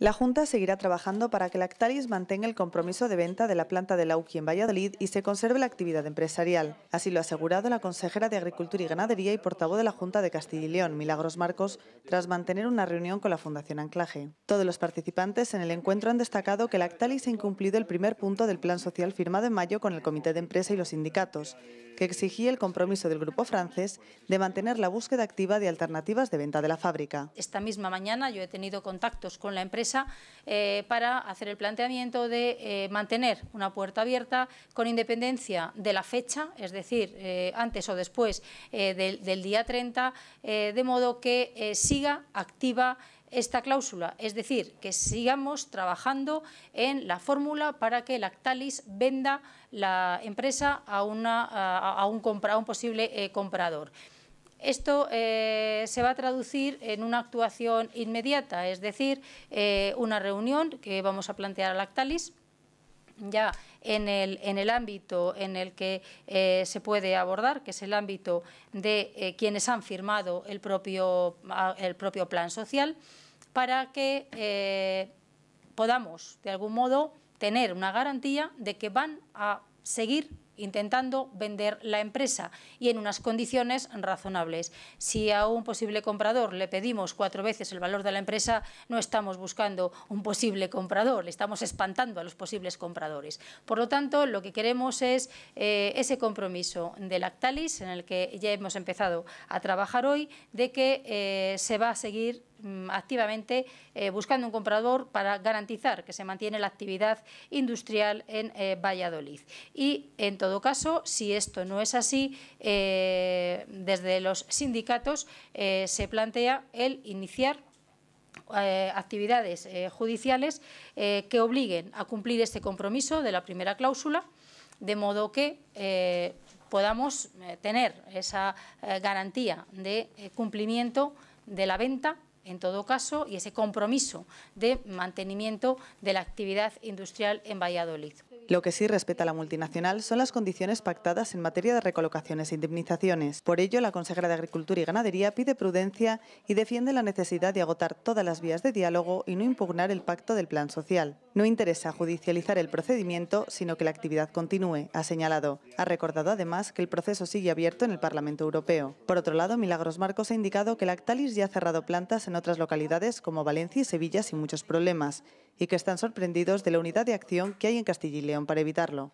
La Junta seguirá trabajando para que Lactalis mantenga el compromiso de venta de la planta de Lauqui en Valladolid y se conserve la actividad empresarial. Así lo ha asegurado la consejera de Agricultura y Ganadería y portavoz de la Junta de Castilla y León, Milagros Marcos, tras mantener una reunión con la Fundación Anclaje. Todos los participantes en el encuentro han destacado que Lactalis ha incumplido el primer punto del plan social firmado en mayo con el Comité de Empresa y los sindicatos, que exigía el compromiso del grupo francés de mantener la búsqueda activa de alternativas de venta de la fábrica. Esta misma mañana yo he tenido contactos con la empresa eh, para hacer el planteamiento de eh, mantener una puerta abierta con independencia de la fecha, es decir, eh, antes o después del, del, día 30, de modo que siga activa esta cláusula, es decir, que sigamos trabajando en la fórmula para que Lactalis venda la empresa a, una, a, un, un, posible eh, comprador. Esto eh, se va a traducir en una actuación inmediata, es decir, eh, una reunión que vamos a plantear a Lactalis ya en el, en el, ámbito en el que eh, se puede abordar, que es el ámbito de eh, quienes han firmado el propio, el propio plan social, para que eh, podamos, de algún modo, tener una garantía de que van a seguir intentando vender la empresa y en unas condiciones razonables. Si a un posible comprador le pedimos cuatro veces el valor de la empresa, no estamos buscando un posible comprador, le estamos espantando a los posibles compradores. Por lo tanto, lo que queremos es eh, ese compromiso de Lactalis, en el que ya hemos empezado a trabajar hoy, de que eh, se va a seguir activamente eh, buscando un comprador para garantizar que se mantiene la actividad industrial en eh, Valladolid. Y, en todo caso, si esto no es así, eh, desde los sindicatos se plantea el iniciar actividades judiciales que obliguen a cumplir este compromiso de la primera cláusula, de modo que podamos tener esa garantía de cumplimiento de la venta en todo caso, y ese compromiso de mantenimiento de la actividad industrial en Valladolid. Lo que sí respeta la multinacional son las condiciones pactadas en materia de recolocaciones e indemnizaciones. Por ello, la consejera de Agricultura y Ganadería pide prudencia y defiende la necesidad de agotar todas las vías de diálogo y no impugnar el pacto del plan social. No interesa judicializar el procedimiento, sino que la actividad continúe, ha señalado. Ha recordado además que el proceso sigue abierto en el Parlamento Europeo. Por otro lado, Milagros Marcos ha indicado que Lactalis ya ha cerrado plantas en otras localidades como Valencia y Sevilla sin muchos problemas y que están sorprendidos de la unidad de acción que hay en Castilla y León para evitarlo.